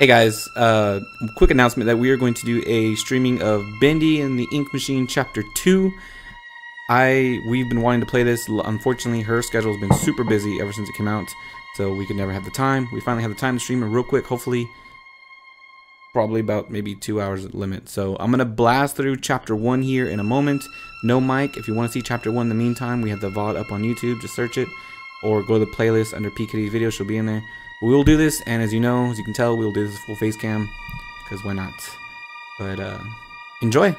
Hey guys, uh, quick announcement that we are going to do a streaming of Bendy and the Ink Machine Chapter 2. I We've been wanting to play this. Unfortunately, her schedule has been super busy ever since it came out, so we could never have the time. We finally have the time to stream it real quick, hopefully probably about maybe two hours limit. So I'm going to blast through Chapter 1 here in a moment. No mic. If you want to see Chapter 1 in the meantime, we have the VOD up on YouTube. Just search it or go to the playlist under PKItty's video. She'll be in there. We will do this, and as you know, as you can tell, we will do this full face cam, because why not? But, uh, enjoy!